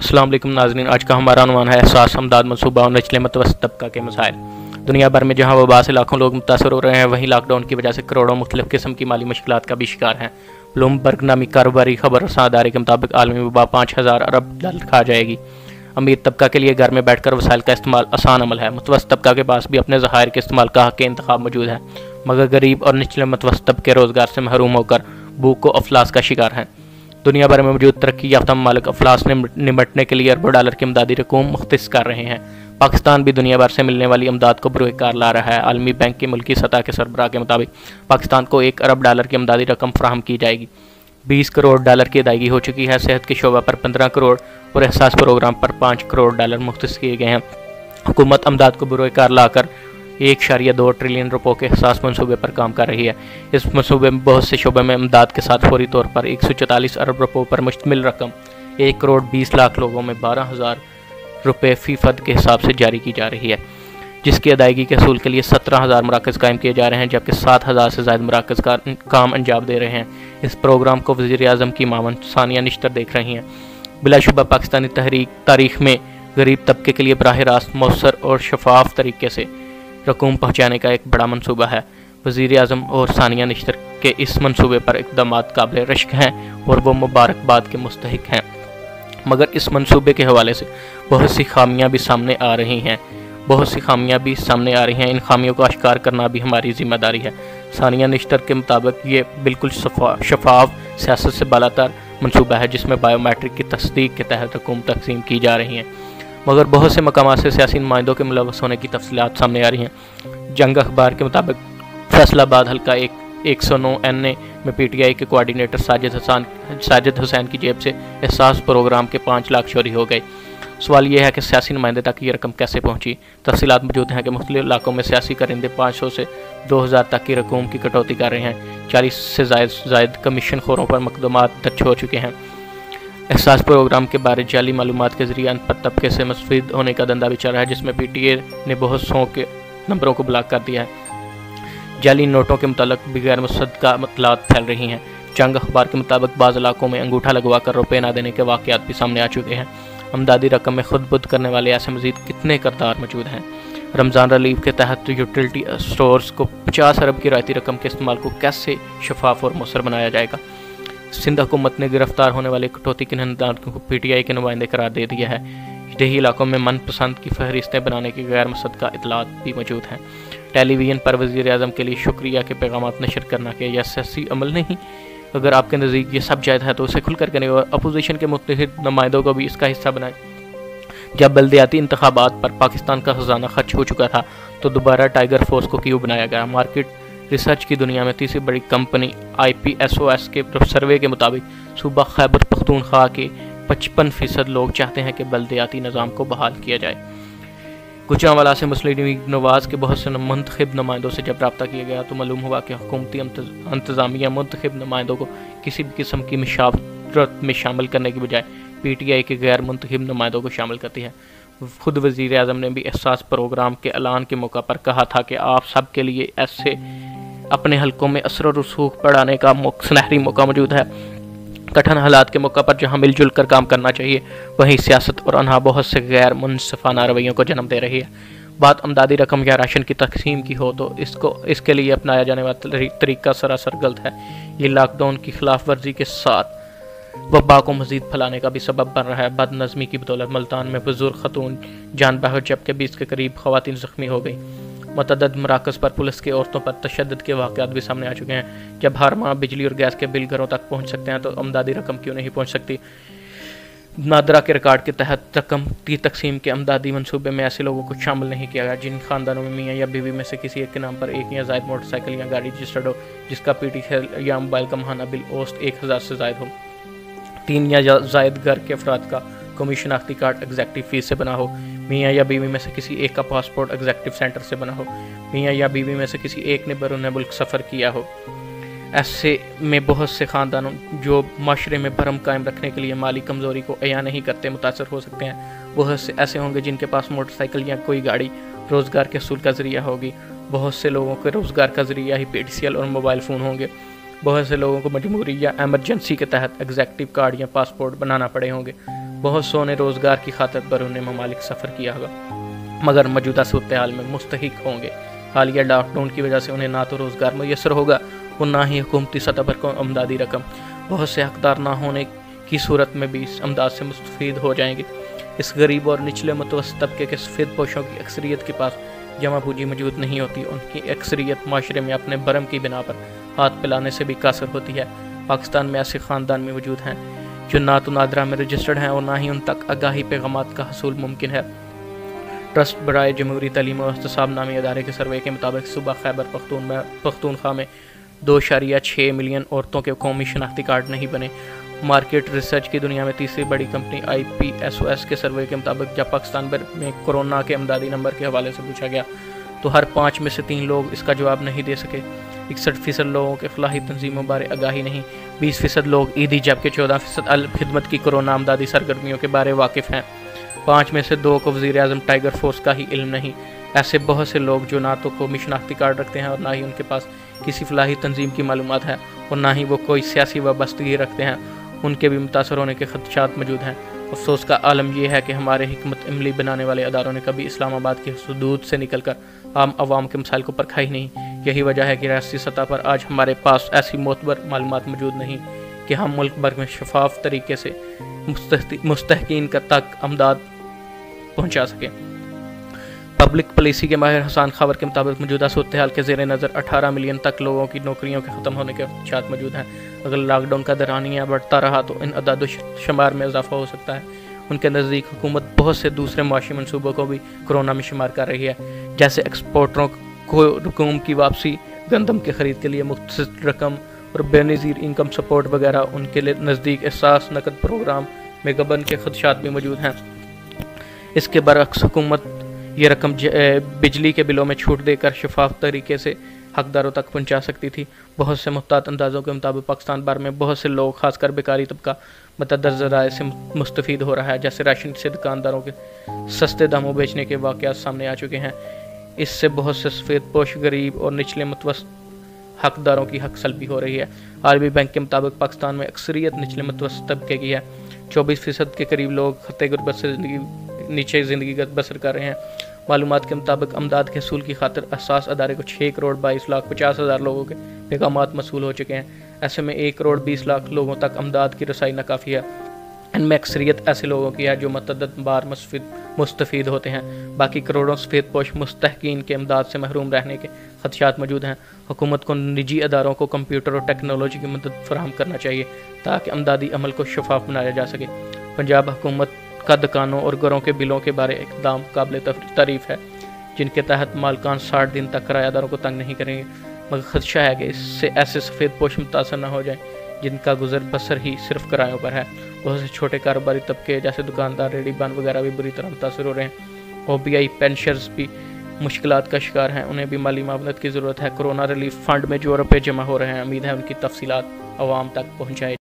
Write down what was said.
السلام علیکم ناظرین، آج کا ہمارا عنوان ہے احساس امداد منصوبہ اور نچلے متوسط طبقہ کے مسائل۔ دنیا بھر میں جہاں وبا سے لاکھوں لوگ متاثر ہو رہے ہیں، وہیں لاک ڈاؤن کی وجہ سے کروڑوں مختلف قسم کی مالی مشکلات کا بھی شکار ہیں۔ بلوم برگ نامی کاروباری خبر رساں ادارے کے مطابق عالمی وبا پانچ ہزار ارب ڈالر کھا جائے گی۔ امیر طبقہ کے لیے گھر میں بیٹھ کر وسائل کا استعمال آسان عمل ہے۔ متوسط طبقہ کے پاس بھی اپنے ذخائر کے استعمال کا حق انتخاب موجود ہے۔ مگر غریب اور نچلے متوسط طبقے روزگار سے محروم ہو کر بھوک کو افلاس کا شکار ہیں۔ دنیا بھر میں موجود ترقی یافتہ ممالک افلاس نے نمٹنے کے لیے اربوں ڈالر کی امدادی رقوم مختص کر رہے ہیں۔ پاکستان بھی دنیا بھر سے ملنے والی امداد کو بروئے کار لا رہا ہے۔ عالمی بینک کی ملکی سطح کے سربراہ کے مطابق پاکستان کو ایک ارب ڈالر کی امدادی رقم فراہم کی جائے گی۔ بیس کروڑ ڈالر کی ادائیگی ہو چکی ہے۔ صحت کے شعبہ پر پندرہ کروڑ اور احساس پروگرام پر پانچ کروڑ ڈالر مختص کیے گئے ہیں۔ حکومت امداد کو بروئے کار لا کر ایک شاریہ دو ٹریلین روپوں کے حساس منصوبے پر کام کر رہی ہے۔ اس منصوبے میں بہت سے شعبے میں امداد کے ساتھ فوری طور پر ایک سو چالیس ارب روپوں پر مشتمل رقم، ایک کروڑ بیس لاکھ لوگوں میں بارہ ہزار روپے فی فد کے حساب سے جاری کی جا رہی ہے، جس کی ادائیگی کے حصول کے لیے سترہ ہزار مراکز قائم کیے جا رہے ہیں، جبکہ سات ہزار سے زائد مراکز کا کام انجام دے رہے ہیں۔ اس پروگرام کو وزیر اعظم کی معاون ثانیہ نشتر دیکھ رہی ہیں۔ بلا شبہ پاکستانی تحریک، تاریخ میں غریب طبقے کے لیے براہ راست مؤثر اور شفاف طریقے سے رقوم پہنچانے کا ایک بڑا منصوبہ ہے۔ وزیر اعظم اور ثانیہ نشتر کے اس منصوبے پر اقدامات قابل رشک ہیں اور وہ مبارکباد کے مستحق ہیں۔ مگر اس منصوبے کے حوالے سے بہت سی خامیاں بھی سامنے آ رہی ہیں۔ بہت سی خامیاں بھی سامنے آ رہی ہیں۔ ان خامیوں کو اشکار کرنا بھی ہماری ذمہ داری ہے۔ ثانیہ نشتر کے مطابق یہ بالکل شفاف سیاست سے بالاتر منصوبہ ہے جس میں بائیو میٹرک کی تصدیق کے تحت رقوم تقسیم کی جا رہی ہیں مگر بہت سے مقامات سے سیاسی نمائندوں کے ملوث ہونے کی تفصیلات سامنے آ رہی ہیں۔ جنگ اخبار کے مطابق فیصلہ آباد حلقہ ایک ایک سو نو این اے میں پی ٹی آئی کے کوارڈینیٹر ساجد حسان، ساجد حسین کی جیب سے احساس پروگرام کے پانچ لاکھ چوری ہو گئے۔ سوال یہ ہے کہ سیاسی نمائندے تک یہ رقم کیسے پہنچی؟ تفصیلات موجود ہیں کہ مختلف علاقوں میں سیاسی کرندے پانچ سو سے دو ہزار تک کی رقوم کی کٹوتی کر رہے ہیں۔ چالیس سے زائد زائد کمیشن خوروں پر مقدمات درج ہو چکے ہیں۔ احساس پروگرام کے بارے جعلی معلومات کے ذریعے ان پر طبقے سے مستفید ہونے کا دندہ بھی چل رہا ہے، جس میں پی ٹی اے نے بہت سو کے نمبروں کو بلاک کر دیا ہے۔ جعلی نوٹوں کے متعلق بغیر مصدقہ مطلعات پھیل رہی ہیں۔ جنگ اخبار کے مطابق بعض علاقوں میں انگوٹھا لگوا کر روپے نہ دینے کے واقعات بھی سامنے آ چکے ہیں۔ امدادی رقم میں خود بدھ کرنے والے ایسے مزید کتنے کردار موجود ہیں؟ رمضان ریلیف کے تحت یوٹیلٹی اسٹورز کو پچاس ارب کی رائتی رقم کے استعمال کو کیسے شفاف اور مؤثر بنایا جائے گا؟ سندھ حکومت نے گرفتار ہونے والے کٹوتی کے نندان کو پی ٹی آئی کے نمائندے قرار دے دیا ہے۔ دیہی علاقوں میں من پسند کی فہرستیں بنانے کی غیر مصدقہ اطلاعات بھی موجود ہیں۔ ٹیلی ویژن پر وزیر اعظم کے لیے شکریہ کے پیغامات نشر کرنا کہ یہ سیاسی عمل نہیں۔ اگر آپ کے نزدیک یہ سب جائز ہے تو اسے کھل کر کریں اور اپوزیشن کے متحد نمائندوں کو بھی اس کا حصہ بنائیں۔ جب بلدیاتی انتخابات پر پاکستان کا خزانہ خرچ ہو چکا تھا تو دوبارہ ٹائیگر فورس کو کیوں بنایا گیا؟ مارکیٹ ریسرچ کی دنیا میں تیسری بڑی company I P S O S کے سروے کے مطابق صوبہ خیبر پختونخوا کے پچپن فیصد لوگ چاہتے ہیں کہ بلدیاتی نظام کو بحال کیا جائے۔ گجران والا سے مسلم نواز کے بہت سے منتخب نمائندوں سے جب رابطہ کیا گیا تو معلوم ہوا کہ حکومتی انتظامیہ منتخب نمائندوں کو کسی بھی قسم کی مشاورت میں شامل کرنے کی بجائے پی ٹی آئی کے غیر منتخب نمائندوں کو شامل کرتی ہے۔ خود وزیر اعظم نے بھی احساس پروگرام کے اعلان کے موقع پر کہا تھا کہ آپ سب کے لیے ایسے اپنے حلقوں میں اثر و رسوخ بڑھانے کا سنہری موقع موجود ہے۔ کٹھن حالات کے موقع پر جہاں مل جل کر کام کرنا چاہیے، وہیں سیاست اور انہا بہت سے غیر منصفانہ رویوں کو جنم دے رہی ہے۔ بات امدادی رقم یا راشن کی تقسیم کی ہو تو اس کو، اس کے لیے اپنایا جانے والا طریقہ سراسر غلط ہے۔ یہ لاک ڈاؤن کی خلاف ورزی کے ساتھ وبا کو مزید پھیلانے کا بھی سبب بن رہا ہے۔ بد نظمی کی بدولت ملتان میں بزرگ خاتون جان بحر جبکہ بیس کے قریب خواتین زخمی ہو گئی متعدد مراکز پر پولیس کے عورتوں پر تشدد کے واقعات بھی سامنے آ چکے ہیں۔ جب ہر ماہ بجلی اور گیس کے بل گھروں تک پہنچ سکتے ہیں تو امدادی رقم کیوں نہیں پہنچ سکتی؟ نادرا کے ریکارڈ کے تحت رقم کی تقسیم کے امدادی منصوبے میں ایسے لوگوں کو شامل نہیں کیا گیا، جن خاندانوں میں میاں یا بیوی میں سے کسی ایک کے نام پر ایک یا زائد موٹر سائیکل یا گاڑی رجسٹرڈ ہو، جس کا پی ٹی یا موبائل کا ماہانہ بل اوسط ایک ہزار سے زائد ہو۔ تین یا زائد گھر کے افراد کا کمیشناختی کارڈ ایگزیکٹو فیس سے بنا ہو۔ میاں یا بیوی میں سے کسی ایک کا پاسپورٹ ایگزیکٹو سینٹر سے بنا ہو، میاں یا بیوی میں سے کسی ایک نے بیرون ملک سفر کیا ہو۔ ایسے میں بہت سے خاندانوں جو معاشرے میں بھرم قائم رکھنے کے لیے مالی کمزوری کو عیا نہیں کرتے، متاثر ہو سکتے ہیں۔ بہت سے ایسے ہوں گے جن کے پاس موٹر سائیکل یا کوئی گاڑی روزگار کے اصول کا ذریعہ ہوگی۔ بہت سے لوگوں کے روزگار کا ذریعہ ہی پی ٹی سی ایل اور موبائل فون ہوں گے۔ بہت سے لوگوں کو مجموعی یا ایمرجنسی کے تحت ایگزیکٹو کارڈ یا پاسپورٹ بنانا پڑے ہوں گے۔ بہت سو نے روزگار کی خاطر برون ممالک سفر کیا ہوگا۔ مگر موجودہ صورتحال میں مستحق ہوں گے۔ حالیہ لاک ڈاؤن کی وجہ سے انہیں نہ تو روزگار میسر ہوگا اور نہ ہی حکومتی سطح پر کو امدادی رقم۔ بہت سے حقدار نہ ہونے کی صورت میں بھی اس امداد سے مستفید ہو جائیں گے۔ اس غریب اور نچلے متوسط طبقے کے سفید پوشوں کی اکثریت کے پاس جمع پوجی موجود نہیں ہوتی۔ ان کی اکثریت معاشرے میں اپنے برم کی بنا پر ہاتھ پلانے سے بھی قاصر ہوتی ہے۔ پاکستان میں ایسے خاندان میں موجود ہیں۔ جو نہ تو نادرہ میں رجسٹرڈ ہیں اور نہ ہی ان تک آگاہی پیغامات کا حصول ممکن ہے۔ ٹرسٹ برائے جمہوری تعلیم و احتساب نامی ادارے کے سروے کے مطابق صبح خیبر پختون میں پختونخوا میں دو اشاریہ چھ ملین عورتوں کے قومی شناختی کارڈ نہیں بنے۔ مارکیٹ ریسرچ کی دنیا میں تیسری بڑی company I P S O S کے سروے کے مطابق جب پاکستان بھر میں کرونا کے امدادی نمبر کے حوالے سے پوچھا گیا تو ہر پانچ میں سے تین لوگ اس کا جواب نہیں دے سکے۔ اکسٹھ فیصد لوگوں کے فلاحی تنظیموں بارے آگاہی نہیں، بیس فیصد لوگ عیدی جبکہ چودہ فیصد خدمت کی کرونا امدادی سرگرمیوں کے بارے واقف ہیں۔ پانچ میں سے دو کو وزیر اعظم ٹائیگر فورس کا ہی علم نہیں۔ ایسے بہت سے لوگ جو نہ تو قومی شناختی کارڈ رکھتے ہیں اور نہ ہی ان کے پاس کسی فلاحی تنظیم کی معلومات ہے اور نہ ہی وہ کوئی سیاسی وابستگی رکھتے ہیں۔ ان کے بھی متاثر ہونے کے خدشات موجود ہیں۔ افسوس کا عالم یہ ہے کہ ہمارے حکمت عملی بنانے والے اداروں نے کبھی اسلام آباد کی حدود سے نکل کر عام عوام کے مسائل کو پرکھا ہی نہیں۔ یہی وجہ ہے کہ ریاستی سطح پر آج ہمارے پاس ایسی معتبر معلومات موجود نہیں کہ ہم ملک بھر میں شفاف طریقے سے مستحقین کا تک امداد پہنچا سکیں۔ پبلک پالیسی کے ماہر حسان خبر کے مطابق موجودہ صورتحال کے زیر نظر اٹھارہ ملین تک لوگوں کی نوکریوں کے ختم ہونے کے خدشات موجود ہیں۔ اگر لاک ڈاؤن کا درانیہ بڑھتا رہا تو ان عداد و شمار میں اضافہ ہو سکتا ہے۔ ان کے نزدیک حکومت بہت سے دوسرے معاشی منصوبوں کو بھی کرونا میں شمار کر رہی ہے، جیسے ایکسپورٹروں کو رقوم کی واپسی گندم کی خرید کے لیے مختصر رقم اور بے نظیر انکم سپورٹ وغیرہ ان کے لیے نزدیک احساس نقد پروگرام میں گبن کے خدشات بھی موجود ہیں۔ اس کے برعکس حکومت یہ رقم بجلی کے بلوں میں چھوٹ دے کر شفاف طریقے سے حقداروں تک پہنچا سکتی تھی۔ بہت سے محتاط اندازوں کے مطابق پاکستان بھر میں بہت سے لوگ، خاص کر بیکاری طبقہ متعدد ذرائع سے مستفید ہو رہا ہے، جیسے راشن سے دکانداروں کے سستے داموں بیچنے کے واقعات سامنے آ چکے ہیں۔ اس سے بہت سے سفید پوش، غریب اور نچلے متوسط حقداروں کی حق سلبی ہو رہی ہے۔ عالمی بینک کے مطابق پاکستان میں اکثریت نچلے متوسط طبقے کی ہے۔ چوبیس فیصد کے قریب لوگ خطے غربت سے زندگی، نیچے زندگی بسر کر رہے ہیں۔ معلومات کے مطابق امداد کے حصول کی خاطر اساس ادارے کو چھ کروڑ بائیس لاکھ پچاس ہزار لوگوں کے پیغامات مصول ہو چکے ہیں۔ ایسے میں ایک کروڑ بیس لاکھ لوگوں تک امداد کی رسائی ناکافی ہے۔ ان میں اکثریت ایسے لوگوں کی ہے جو متعدد بار مستفید ہوتے ہیں۔ باقی کروڑوں سفید پوش مستحقین کے امداد سے محروم رہنے کے خدشات موجود ہیں۔ حکومت کو نجی اداروں کو کمپیوٹر اور ٹیکنالوجی کی مدد فراہم کرنا چاہیے تاکہ امدادی عمل کو شفاف بنایا جا سکے۔ پنجاب حکومت کا دکانوں اور گھروں کے بلوں کے بارے اقدام قابل تعریف ہے، جن کے تحت مالکان ساٹھ دن تک کرایہ داروں کو تنگ نہیں کریں گے۔ مگر خدشہ ہے کہ اس سے ایسے سفید پوش متاثر نہ ہو جائیں، جن کا گزر بسر ہی صرف کرایوں پر ہے۔ بہت سے چھوٹے کاروباری طبقے جیسے دکاندار، ریڈی بان وغیرہ بھی بری طرح متاثر ہو رہے ہیں۔ او بی آئی پینشرز بھی مشکلات کا شکار ہیں، انہیں بھی مالی معاونت کی ضرورت ہے۔ کرونا ریلیف فنڈ میں جو روپے جمع ہو رہے ہیں، امید ہے ان کی تفصیلات عوام تک پہنچائے